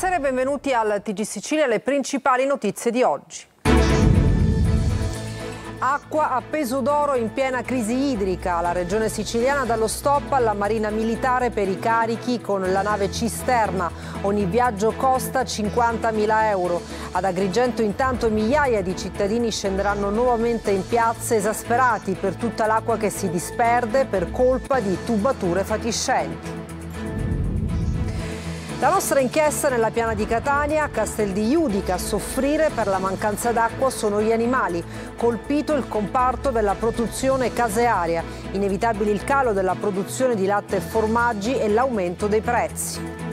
Buonasera e benvenuti al TG Sicilia, le principali notizie di oggi. Acqua a peso d'oro in piena crisi idrica. La regione siciliana dallo stop alla marina militare per i carichi con la nave cisterna. Ogni viaggio costa 50.000 euro. Ad Agrigento intanto migliaia di cittadini scenderanno nuovamente in piazze esasperati per tutta l'acqua che si disperde per colpa di tubature fatiscenti. La nostra inchiesta nella piana di Catania, Castel di Iudica, a soffrire per la mancanza d'acqua sono gli animali, colpito il comparto della produzione casearia, inevitabile il calo della produzione di latte e formaggi e l'aumento dei prezzi.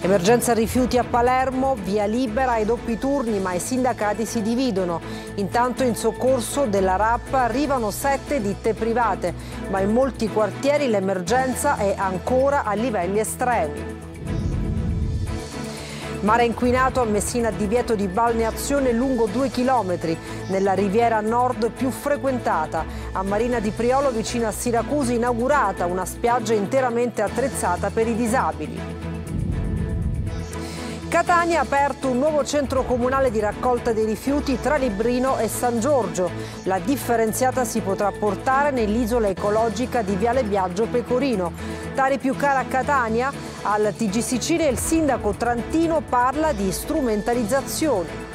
Emergenza rifiuti a Palermo, via libera ai doppi turni ma i sindacati si dividono. Intanto in soccorso della RAP arrivano sette ditte private, ma in molti quartieri l'emergenza è ancora a livelli estremi. Mare inquinato a Messina divieto di balneazione lungo due chilometri, nella riviera nord più frequentata. A Marina di Priolo vicino a Siracusi inaugurata una spiaggia interamente attrezzata per i disabili. Catania ha aperto un nuovo centro comunale di raccolta dei rifiuti tra Librino e San Giorgio. La differenziata si potrà portare nell'isola ecologica di Viale Biagio Pecorino. Tare più cara a Catania, al TG Sicilia il sindaco Trantino parla di strumentalizzazione.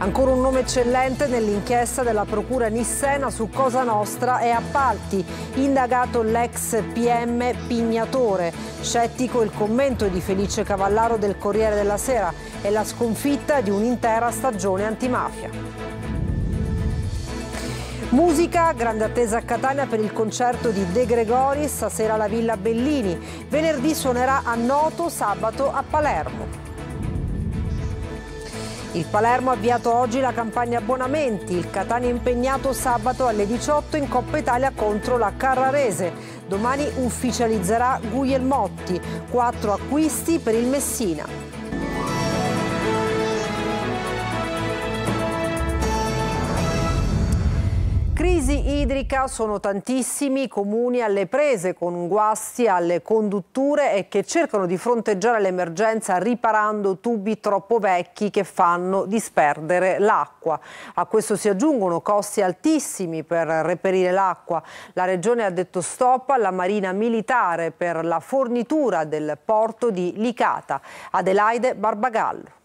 Ancora un nome eccellente nell'inchiesta della Procura Nissena su Cosa Nostra e appalti. Indagato l'ex PM Pignatore. Scettico il commento di Felice Cavallaro del Corriere della Sera e la sconfitta di un'intera stagione antimafia. Musica, grande attesa a Catania per il concerto di De Gregoris, stasera alla Villa Bellini. Venerdì suonerà a Noto, sabato a Palermo. Il Palermo ha avviato oggi la campagna abbonamenti, il Catania impegnato sabato alle 18 in Coppa Italia contro la Carrarese. Domani ufficializzerà Guglielmotti, quattro acquisti per il Messina. Crisi idrica sono tantissimi comuni alle prese con guasti alle condutture e che cercano di fronteggiare l'emergenza riparando tubi troppo vecchi che fanno disperdere l'acqua. A questo si aggiungono costi altissimi per reperire l'acqua. La Regione ha detto stop alla Marina Militare per la fornitura del porto di Licata. Adelaide Barbagallo.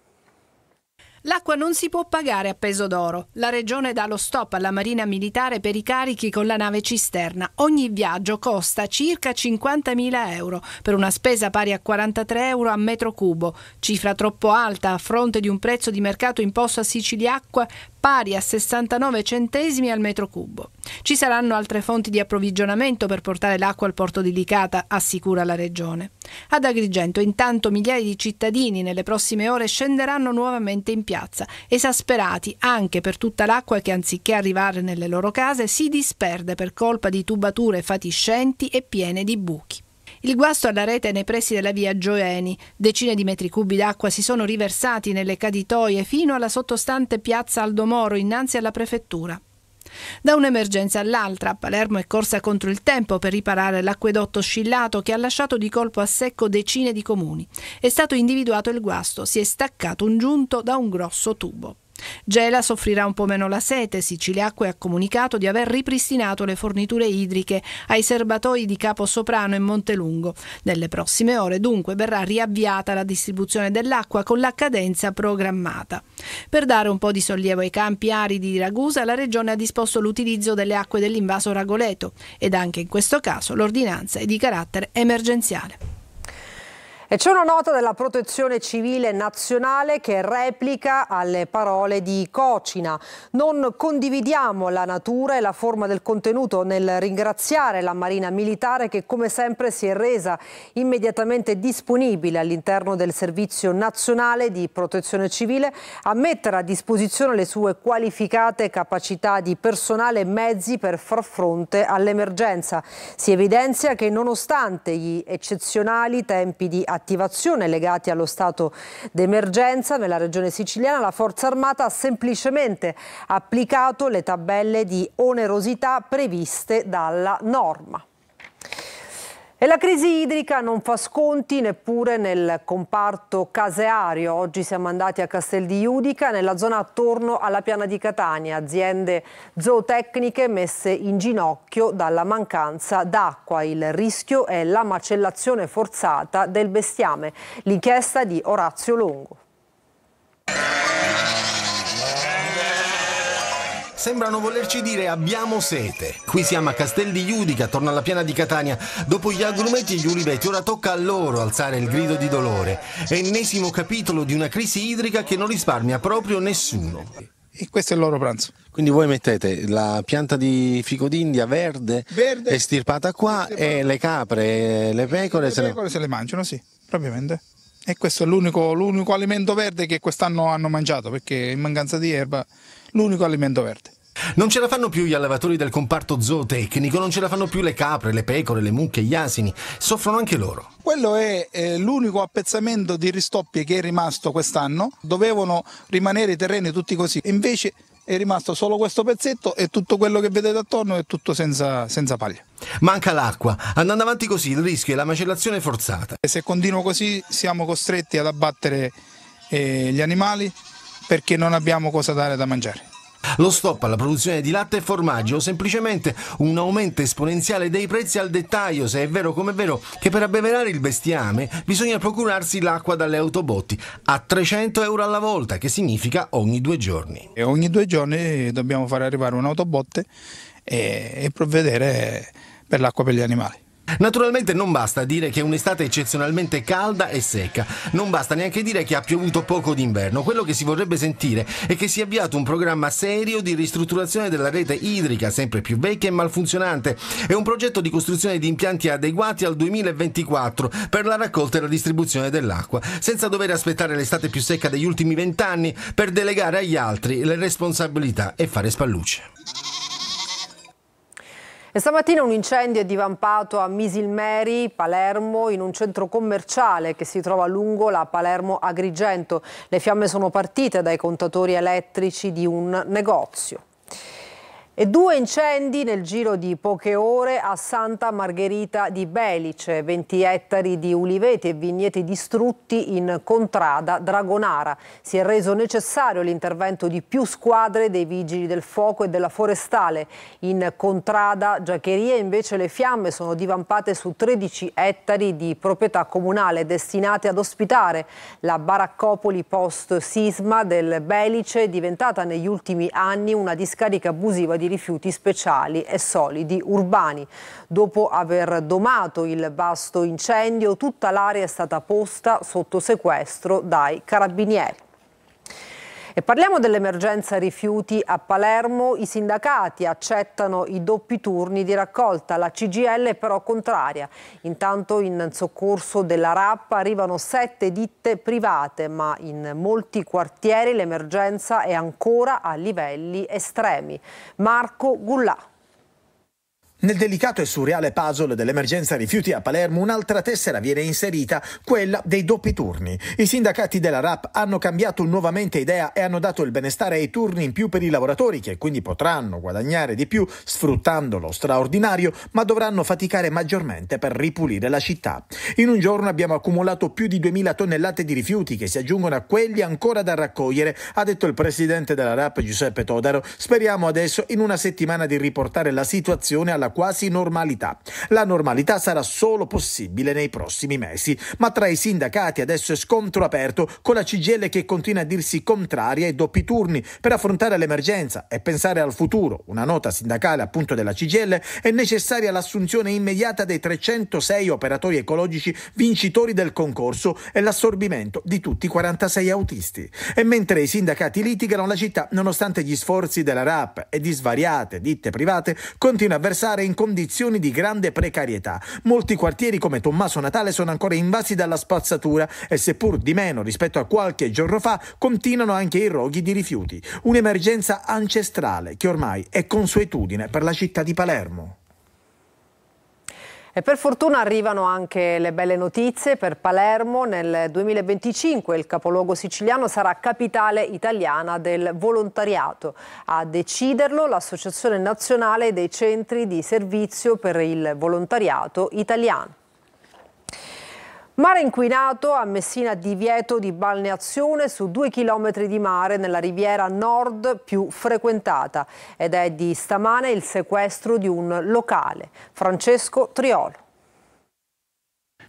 L'acqua non si può pagare a peso d'oro. La regione dà lo stop alla Marina Militare per i carichi con la nave cisterna. Ogni viaggio costa circa 50.000 euro, per una spesa pari a 43 euro a metro cubo, cifra troppo alta a fronte di un prezzo di mercato imposto a Siciliacqua pari a 69 centesimi al metro cubo. Ci saranno altre fonti di approvvigionamento per portare l'acqua al porto di Licata, assicura la Regione. Ad Agrigento intanto migliaia di cittadini nelle prossime ore scenderanno nuovamente in piazza, esasperati anche per tutta l'acqua che anziché arrivare nelle loro case si disperde per colpa di tubature fatiscenti e piene di buchi. Il guasto alla rete nei pressi della via Gioeni. Decine di metri cubi d'acqua si sono riversati nelle caditoie fino alla sottostante piazza Aldomoro innanzi alla prefettura. Da un'emergenza all'altra, Palermo è corsa contro il tempo per riparare l'acquedotto scillato che ha lasciato di colpo a secco decine di comuni. È stato individuato il guasto, si è staccato un giunto da un grosso tubo. Gela soffrirà un po' meno la sete. Siciliacque ha comunicato di aver ripristinato le forniture idriche ai serbatoi di Capo Soprano e Montelungo. Nelle prossime ore dunque verrà riavviata la distribuzione dell'acqua con la cadenza programmata. Per dare un po' di sollievo ai campi aridi di Ragusa, la Regione ha disposto l'utilizzo delle acque dell'invaso Ragoleto ed anche in questo caso l'ordinanza è di carattere emergenziale. E c'è una nota della Protezione Civile Nazionale che replica alle parole di Cocina. Non condividiamo la natura e la forma del contenuto nel ringraziare la Marina Militare che come sempre si è resa immediatamente disponibile all'interno del Servizio Nazionale di Protezione Civile a mettere a disposizione le sue qualificate capacità di personale e mezzi per far fronte all'emergenza. Si evidenzia che nonostante gli eccezionali tempi di attività attivazione legati allo stato d'emergenza nella regione siciliana, la Forza Armata ha semplicemente applicato le tabelle di onerosità previste dalla norma. E la crisi idrica non fa sconti neppure nel comparto caseario. Oggi siamo andati a Castel di Iudica, nella zona attorno alla piana di Catania, aziende zootecniche messe in ginocchio dalla mancanza d'acqua. Il rischio è la macellazione forzata del bestiame. L'inchiesta di Orazio Longo. Sembrano volerci dire abbiamo sete. Qui siamo a Castel di Iudica, attorno alla piana di Catania. Dopo gli agrumeti e gli uliveti, ora tocca a loro alzare il grido di dolore. Ennesimo capitolo di una crisi idrica che non risparmia proprio nessuno. E questo è il loro pranzo. Quindi voi mettete la pianta di fico d'India verde, verde estirpata qua e le capre, le pecore, le se, pecore le... se le mangiano, sì, propriamente. E questo è l'unico, l'unico alimento verde che quest'anno hanno mangiato, perché in mancanza di erba l'unico alimento verde. Non ce la fanno più gli allevatori del comparto zootecnico, non ce la fanno più le capre, le pecore, le mucche, gli asini, soffrono anche loro. Quello è eh, l'unico appezzamento di ristoppie che è rimasto quest'anno, dovevano rimanere i terreni tutti così, invece è rimasto solo questo pezzetto e tutto quello che vedete attorno è tutto senza, senza paglia. Manca l'acqua, andando avanti così il rischio è la macellazione forzata. E se continua così siamo costretti ad abbattere eh, gli animali perché non abbiamo cosa dare da mangiare. Lo stop alla produzione di latte e formaggio o semplicemente un aumento esponenziale dei prezzi al dettaglio, se è vero come è vero che per abbeverare il bestiame bisogna procurarsi l'acqua dalle autobotti a 300 euro alla volta, che significa ogni due giorni. E ogni due giorni dobbiamo fare arrivare un'autobotte e, e provvedere per l'acqua per gli animali. Naturalmente non basta dire che è un'estate eccezionalmente calda e secca, non basta neanche dire che ha piovuto poco d'inverno, quello che si vorrebbe sentire è che si è avviato un programma serio di ristrutturazione della rete idrica, sempre più vecchia e malfunzionante, e un progetto di costruzione di impianti adeguati al 2024 per la raccolta e la distribuzione dell'acqua, senza dover aspettare l'estate più secca degli ultimi vent'anni per delegare agli altri le responsabilità e fare spallucce. E stamattina un incendio è divampato a Misilmeri, Palermo, in un centro commerciale che si trova lungo la Palermo Agrigento. Le fiamme sono partite dai contatori elettrici di un negozio. E due incendi nel giro di poche ore a Santa Margherita di Belice, 20 ettari di uliveti e vigneti distrutti in contrada Dragonara. Si è reso necessario l'intervento di più squadre dei vigili del fuoco e della forestale. In contrada Giacheria invece le fiamme sono divampate su 13 ettari di proprietà comunale destinate ad ospitare la baraccopoli post-sisma del Belice, diventata negli ultimi anni una discarica abusiva di di rifiuti speciali e solidi urbani. Dopo aver domato il vasto incendio, tutta l'area è stata posta sotto sequestro dai carabinieri. E parliamo dell'emergenza rifiuti a Palermo. I sindacati accettano i doppi turni di raccolta, la CGL è però contraria. Intanto in soccorso della RAP arrivano sette ditte private, ma in molti quartieri l'emergenza è ancora a livelli estremi. Marco Gullà. Nel delicato e surreale puzzle dell'emergenza rifiuti a Palermo un'altra tessera viene inserita, quella dei doppi turni. I sindacati della RAP hanno cambiato nuovamente idea e hanno dato il benestare ai turni in più per i lavoratori che quindi potranno guadagnare di più sfruttando lo straordinario, ma dovranno faticare maggiormente per ripulire la città. In un giorno abbiamo accumulato più di 2000 tonnellate di rifiuti che si aggiungono a quelli ancora da raccogliere, ha detto il presidente della RAP Giuseppe Todaro. Speriamo adesso in una settimana di riportare la situazione alla quasi normalità. La normalità sarà solo possibile nei prossimi mesi, ma tra i sindacati adesso è scontro aperto con la CGL che continua a dirsi contraria ai doppi turni per affrontare l'emergenza e pensare al futuro. Una nota sindacale appunto della CGL è necessaria l'assunzione immediata dei 306 operatori ecologici vincitori del concorso e l'assorbimento di tutti i 46 autisti. E mentre i sindacati litigano, la città, nonostante gli sforzi della RAP e di svariate ditte private, continua a versare in condizioni di grande precarietà. Molti quartieri come Tommaso Natale sono ancora invasi dalla spazzatura e seppur di meno rispetto a qualche giorno fa, continuano anche i roghi di rifiuti. Un'emergenza ancestrale che ormai è consuetudine per la città di Palermo. E per fortuna arrivano anche le belle notizie per Palermo. Nel 2025 il capoluogo siciliano sarà capitale italiana del volontariato. A deciderlo l'Associazione Nazionale dei Centri di Servizio per il Volontariato Italiano. Mare inquinato, a Messina divieto di balneazione su due chilometri di mare nella riviera nord più frequentata ed è di stamane il sequestro di un locale. Francesco Triolo.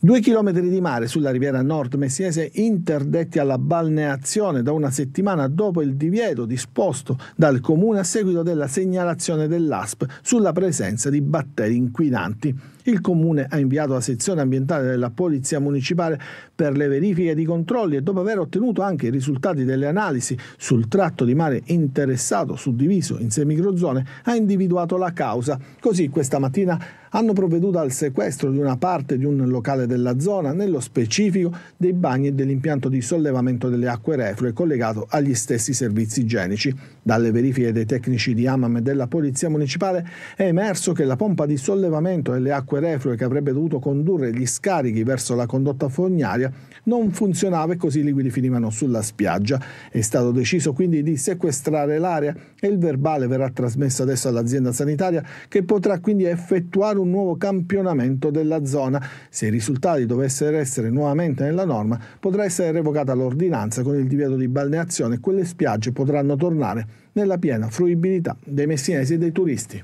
Due chilometri di mare sulla riviera nord messinese interdetti alla balneazione da una settimana dopo il divieto disposto dal comune a seguito della segnalazione dell'ASP sulla presenza di batteri inquinanti. Il Comune ha inviato la sezione ambientale della Polizia Municipale per le verifiche di controlli e dopo aver ottenuto anche i risultati delle analisi sul tratto di mare interessato, suddiviso in sei microzone, ha individuato la causa. Così questa mattina hanno provveduto al sequestro di una parte di un locale della zona, nello specifico dei bagni e dell'impianto di sollevamento delle acque reflue collegato agli stessi servizi igienici. Dalle verifiche dei tecnici di AMAM e della Polizia Municipale è emerso che la pompa di sollevamento delle acque reflue che avrebbe dovuto condurre gli scarichi verso la condotta fognaria non funzionava e così i liquidi finivano sulla spiaggia. È stato deciso quindi di sequestrare l'area e il verbale verrà trasmesso adesso all'azienda sanitaria che potrà quindi effettuare un nuovo campionamento della zona. Se i risultati dovessero essere nuovamente nella norma, potrà essere revocata l'ordinanza con il divieto di balneazione e quelle spiagge potranno tornare nella piena fruibilità dei messinesi e dei turisti.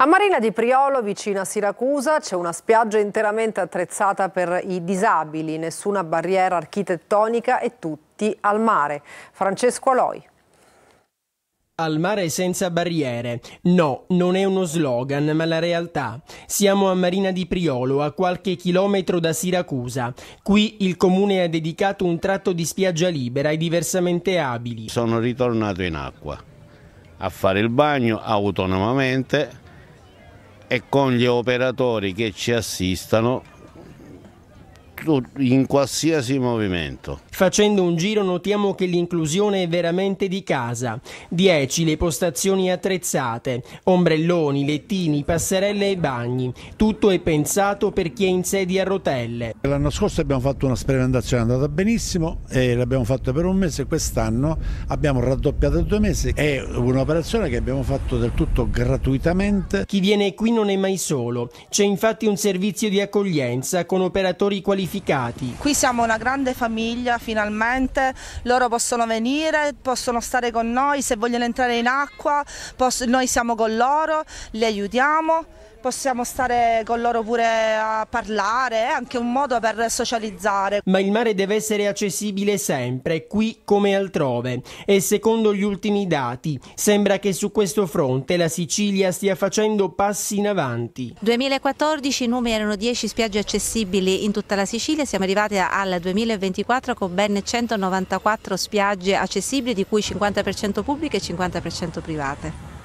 A Marina di Priolo, vicino a Siracusa, c'è una spiaggia interamente attrezzata per i disabili, nessuna barriera architettonica e tutti al mare. Francesco Aloi. Al mare senza barriere. No, non è uno slogan, ma la realtà. Siamo a Marina di Priolo, a qualche chilometro da Siracusa. Qui il comune ha dedicato un tratto di spiaggia libera ai diversamente abili. Sono ritornato in acqua a fare il bagno autonomamente e con gli operatori che ci assistano in qualsiasi movimento. Facendo un giro notiamo che l'inclusione è veramente di casa. 10 le postazioni attrezzate, ombrelloni, lettini, passerelle e bagni. Tutto è pensato per chi è in sedia a rotelle. L'anno scorso abbiamo fatto una sperimentazione, è andata benissimo e l'abbiamo fatta per un mese. Quest'anno abbiamo raddoppiato due mesi. È un'operazione che abbiamo fatto del tutto gratuitamente. Chi viene qui non è mai solo. C'è infatti un servizio di accoglienza con operatori qualificati. Qui siamo una grande famiglia finalmente. Loro possono venire, possono stare con noi, se vogliono entrare in acqua noi siamo con loro, li aiutiamo possiamo stare con loro pure a parlare, è anche un modo per socializzare. Ma il mare deve essere accessibile sempre, qui come altrove. E secondo gli ultimi dati, sembra che su questo fronte la Sicilia stia facendo passi in avanti. 2014 i numeri erano 10 spiagge accessibili in tutta la Sicilia, siamo arrivati al 2024 con ben 194 spiagge accessibili, di cui 50% pubbliche e 50% private.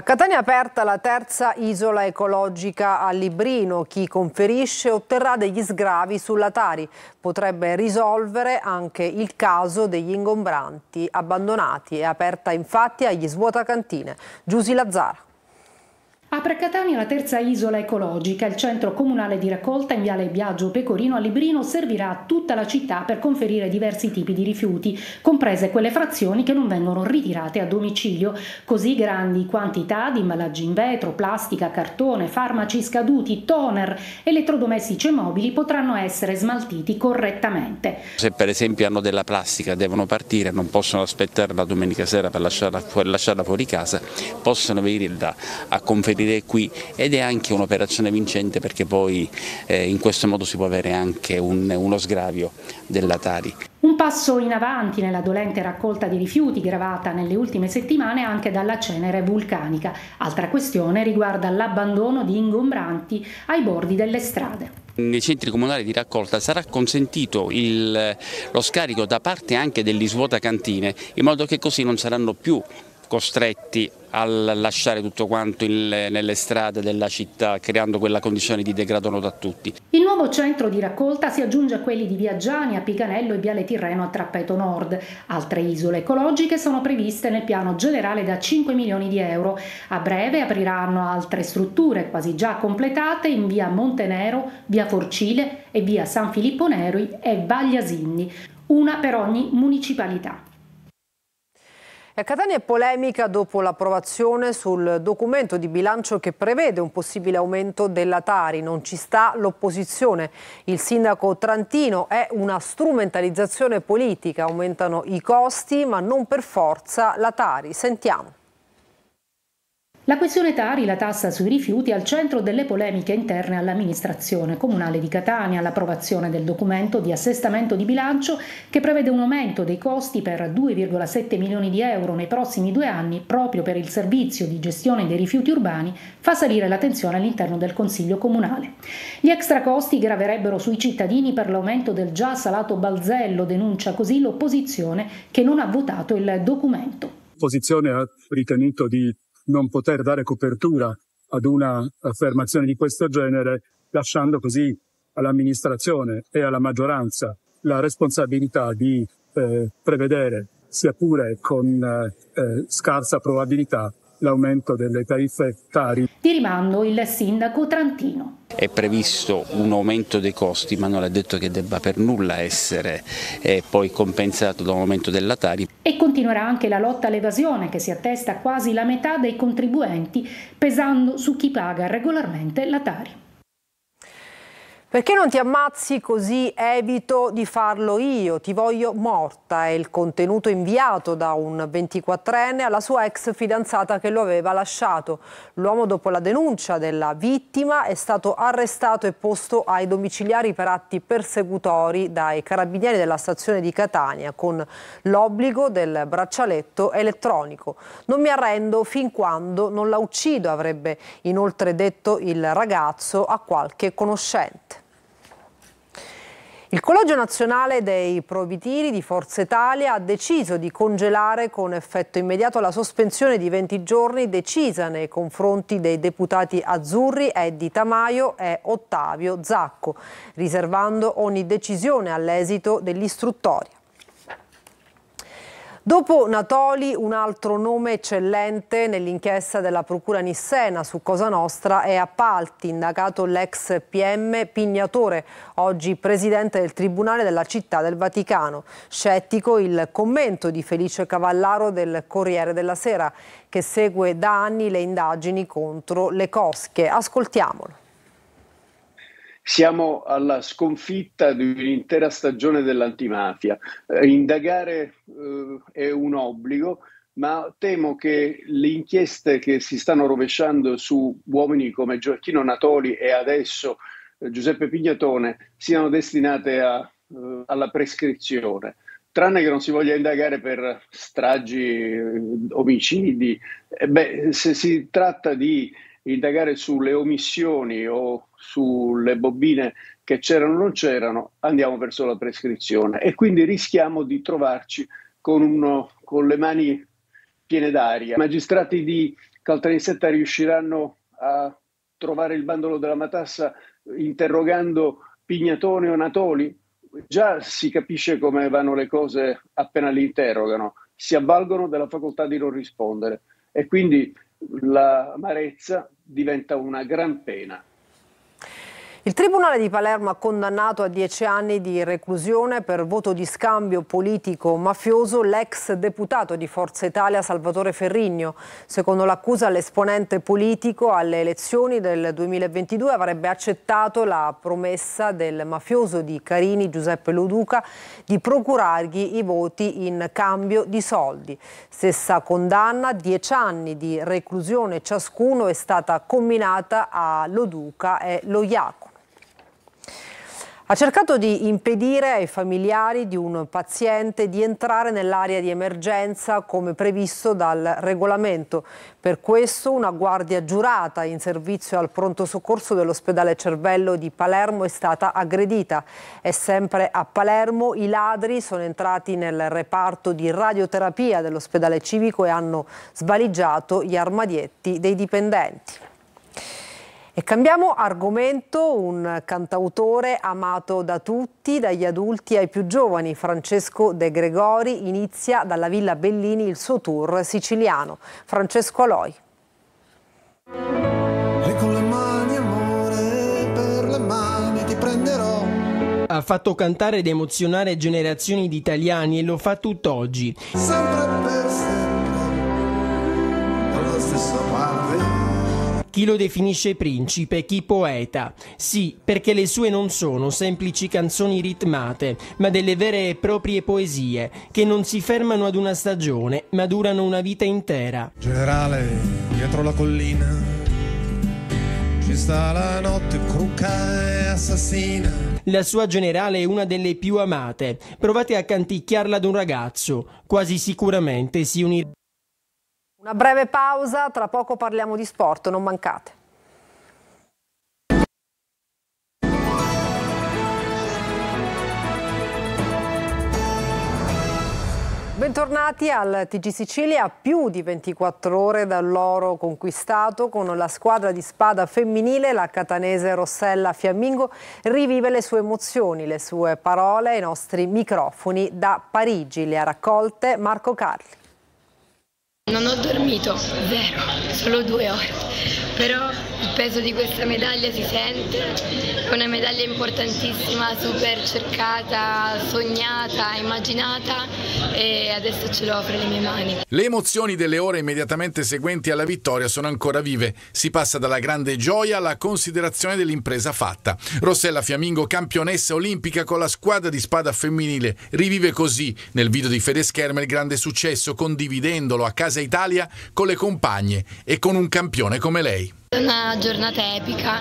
A Catania è aperta la terza isola ecologica a Librino. Chi conferisce otterrà degli sgravi sulla Tari. Potrebbe risolvere anche il caso degli ingombranti abbandonati. È aperta infatti agli svuotacantine. Giusi Lazzara. Apre Catania la terza isola ecologica. Il centro comunale di raccolta in viale Biagio Pecorino a Librino servirà a tutta la città per conferire diversi tipi di rifiuti, comprese quelle frazioni che non vengono ritirate a domicilio. Così grandi quantità di imballaggi in vetro, plastica, cartone, farmaci scaduti, toner, elettrodomestici e mobili potranno essere smaltiti correttamente. Se per esempio hanno della plastica, devono partire, non possono aspettare la domenica sera per lasciarla, lasciarla fuori casa, possono venire da, a conferire aprire qui ed è anche un'operazione vincente perché poi eh, in questo modo si può avere anche un, uno sgravio della Tari. Un passo in avanti nella dolente raccolta di rifiuti gravata nelle ultime settimane anche dalla cenere vulcanica. Altra questione riguarda l'abbandono di ingombranti ai bordi delle strade. Nei centri comunali di raccolta sarà consentito il, lo scarico da parte anche degli svuotacantine in modo che così non saranno più costretti a lasciare tutto quanto in, nelle strade della città creando quella condizione di degrado nota a tutti. Il nuovo centro di raccolta si aggiunge a quelli di Viaggiani, a Piganello e Viale Tirreno a Trappeto Nord. Altre isole ecologiche sono previste nel piano generale da 5 milioni di euro. A breve apriranno altre strutture quasi già completate in via Montenero, via Forcile e via San Filippo Neri e Vagliasinni, una per ogni municipalità. A Catania è polemica dopo l'approvazione sul documento di bilancio che prevede un possibile aumento della Tari. Non ci sta l'opposizione. Il sindaco Trantino è una strumentalizzazione politica. Aumentano i costi ma non per forza la Tari. Sentiamo. La questione Tari, la tassa sui rifiuti, è al centro delle polemiche interne all'amministrazione comunale di Catania, l'approvazione del documento di assestamento di bilancio che prevede un aumento dei costi per 2,7 milioni di euro nei prossimi due anni proprio per il servizio di gestione dei rifiuti urbani fa salire la tensione all'interno del Consiglio comunale. Gli extra costi graverebbero sui cittadini per l'aumento del già salato balzello, denuncia così l'opposizione che non ha votato il documento. L'opposizione ha ritenuto di non poter dare copertura ad una affermazione di questo genere, lasciando così all'amministrazione e alla maggioranza la responsabilità di eh, prevedere, sia pure con eh, scarsa probabilità, l'aumento delle tariffe tari. Di rimando il sindaco Trantino. È previsto un aumento dei costi, ma non è detto che debba per nulla essere eh, poi compensato da un aumento della Tari. E continuerà anche la lotta all'evasione che si attesta quasi la metà dei contribuenti, pesando su chi paga regolarmente la Tari. Perché non ti ammazzi così evito di farlo io, ti voglio morta, è il contenuto inviato da un 24enne alla sua ex fidanzata che lo aveva lasciato. L'uomo dopo la denuncia della vittima è stato arrestato e posto ai domiciliari per atti persecutori dai carabinieri della stazione di Catania con l'obbligo del braccialetto elettronico. Non mi arrendo fin quando non la uccido, avrebbe inoltre detto il ragazzo a qualche conoscente. Il Collegio Nazionale dei Proibitivi di Forza Italia ha deciso di congelare con effetto immediato la sospensione di 20 giorni decisa nei confronti dei deputati azzurri Eddi Tamaio e Ottavio Zacco, riservando ogni decisione all'esito dell'istruttoria. Dopo Natoli, un altro nome eccellente nell'inchiesta della Procura Nissena su Cosa Nostra è Appalti, indagato l'ex PM Pignatore, oggi presidente del Tribunale della Città del Vaticano. Scettico il commento di Felice Cavallaro del Corriere della Sera, che segue da anni le indagini contro le cosche. Ascoltiamolo. Siamo alla sconfitta di un'intera stagione dell'antimafia. Eh, indagare eh, è un obbligo, ma temo che le inchieste che si stanno rovesciando su uomini come Gioacchino Natoli e adesso eh, Giuseppe Pignatone siano destinate a, eh, alla prescrizione. Tranne che non si voglia indagare per stragi, eh, omicidi, eh, beh, se si tratta di indagare sulle omissioni o sulle bobine che c'erano o non c'erano, andiamo verso la prescrizione e quindi rischiamo di trovarci con, uno, con le mani piene d'aria. I magistrati di Caltanissetta riusciranno a trovare il bandolo della matassa interrogando Pignatone o Natoli? Già si capisce come vanno le cose appena li interrogano, si avvalgono della facoltà di non rispondere e quindi l'amarezza diventa una gran pena. Il Tribunale di Palermo ha condannato a dieci anni di reclusione per voto di scambio politico mafioso l'ex deputato di Forza Italia Salvatore Ferrigno. Secondo l'accusa l'esponente politico alle elezioni del 2022 avrebbe accettato la promessa del mafioso di Carini Giuseppe Loduca di procurargli i voti in cambio di soldi. Stessa condanna, dieci anni di reclusione ciascuno è stata comminata a Loduca e Loiaco. Ha cercato di impedire ai familiari di un paziente di entrare nell'area di emergenza come previsto dal regolamento. Per questo una guardia giurata in servizio al pronto soccorso dell'ospedale Cervello di Palermo è stata aggredita. E sempre a Palermo i ladri sono entrati nel reparto di radioterapia dell'ospedale civico e hanno svaligiato gli armadietti dei dipendenti. E cambiamo argomento, un cantautore amato da tutti, dagli adulti ai più giovani, Francesco De Gregori, inizia dalla Villa Bellini il suo tour siciliano. Francesco Aloi. E con le mani amore, per le mani ti prenderò. Ha fatto cantare ed emozionare generazioni di italiani e lo fa tutt'oggi. Sempre per sempre Chi lo definisce principe, chi poeta. Sì, perché le sue non sono semplici canzoni ritmate, ma delle vere e proprie poesie, che non si fermano ad una stagione, ma durano una vita intera. Generale, dietro la collina ci sta la notte cruca e assassina. La sua generale è una delle più amate. Provate a canticchiarla ad un ragazzo, quasi sicuramente si unirà. Una breve pausa, tra poco parliamo di sport, non mancate. Bentornati al TG Sicilia, a più di 24 ore dall'oro conquistato con la squadra di spada femminile, la catanese Rossella Fiammingo rivive le sue emozioni, le sue parole ai nostri microfoni da Parigi. Le ha raccolte Marco Carli. Non ho dormito, zero, solo due ore. Però peso di questa medaglia si sente, è una medaglia importantissima, super cercata, sognata, immaginata e adesso ce l'ho fra le mie mani. Le emozioni delle ore immediatamente seguenti alla vittoria sono ancora vive, si passa dalla grande gioia alla considerazione dell'impresa fatta. Rossella Fiammingo, campionessa olimpica con la squadra di spada femminile, rivive così nel video di Fede Scherma il grande successo condividendolo a casa Italia con le compagne e con un campione come lei. È una giornata epica,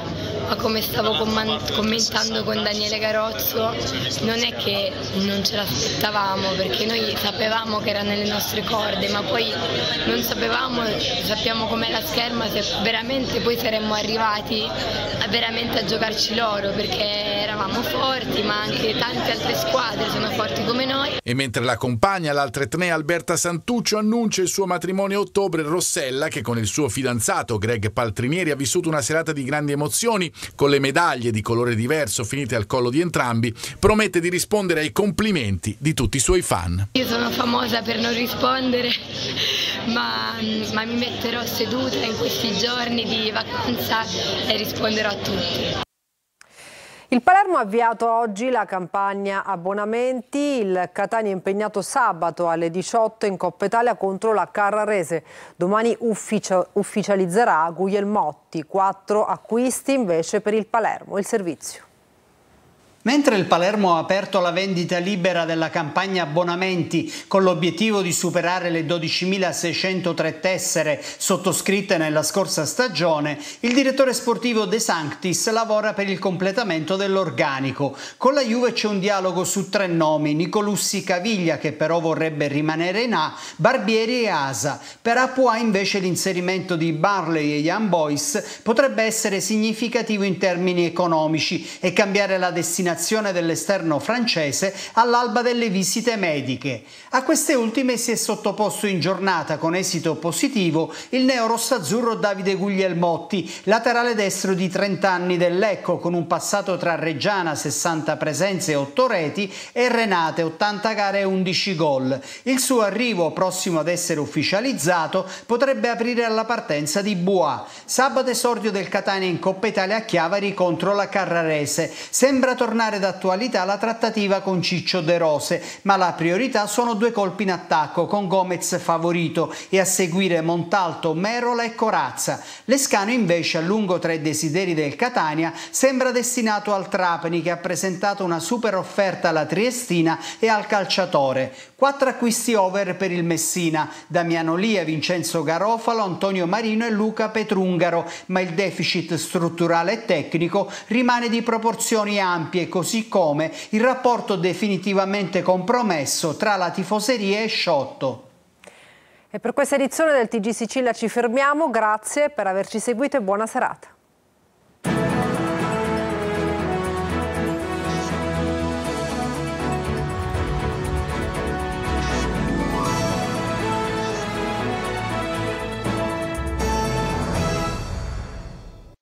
ma come stavo commentando con Daniele Garozzo, non è che non ce l'aspettavamo, perché noi sapevamo che era nelle nostre corde, ma poi non sapevamo, sappiamo com'è la scherma, se veramente poi saremmo arrivati a, veramente a giocarci loro, perché eravamo forti, ma anche tante altre squadre sono forti come noi. E mentre la compagna, l'altra etnea Alberta Santuccio, annuncia il suo matrimonio a ottobre, Rossella, che con il suo fidanzato Greg Paltrinieri ha vissuto una serata di grandi emozioni, con le medaglie di colore diverso finite al collo di entrambi, promette di rispondere ai complimenti di tutti i suoi fan. Io sono famosa per non rispondere, ma, ma mi metterò seduta in questi giorni di vacanza e risponderò a tutti. Il Palermo ha avviato oggi la campagna abbonamenti, il Catania è impegnato sabato alle 18 in Coppa Italia contro la Carrarese. Domani ufficio, ufficializzerà Guglielmotti, quattro acquisti invece per il Palermo, il servizio. Mentre il Palermo ha aperto la vendita libera della campagna abbonamenti con l'obiettivo di superare le 12.603 tessere sottoscritte nella scorsa stagione, il direttore sportivo De Sanctis lavora per il completamento dell'organico. Con la Juve c'è un dialogo su tre nomi, Nicolussi Caviglia che però vorrebbe rimanere in A, Barbieri e Asa. Per Apua invece l'inserimento di Barley e Young Boys potrebbe essere significativo in termini economici e cambiare la destinazione destinazione dell'esterno francese all'alba delle visite mediche. A queste ultime si è sottoposto in giornata con esito positivo il neo-rossazzurro Davide Guglielmotti, laterale destro di 30 anni del Lecco, con un passato tra Reggiana 60 presenze e 8 reti e Renate 80 gare e 11 gol. Il suo arrivo, prossimo ad essere ufficializzato, potrebbe aprire alla partenza di Bois. Sabato esordio del Catania in Coppa Italia a Chiavari contro la Carrarese. Sembra tornare tornare d'attualità la trattativa con Ciccio De Rose, ma la priorità sono due colpi in attacco con Gomez favorito e a seguire Montalto, Merola e Corazza. Lescano invece a lungo tra i desideri del Catania sembra destinato al Trapani che ha presentato una super offerta alla Triestina e al calciatore. Quattro acquisti over per il Messina, Damiano Lia, Vincenzo Garofalo, Antonio Marino e Luca Petrungaro, ma il deficit strutturale e tecnico rimane di proporzioni ampie così come il rapporto definitivamente compromesso tra la tifoseria e Sciotto. E per questa edizione del TG Sicilia ci fermiamo, grazie per averci seguito e buona serata.